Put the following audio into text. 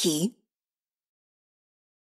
key.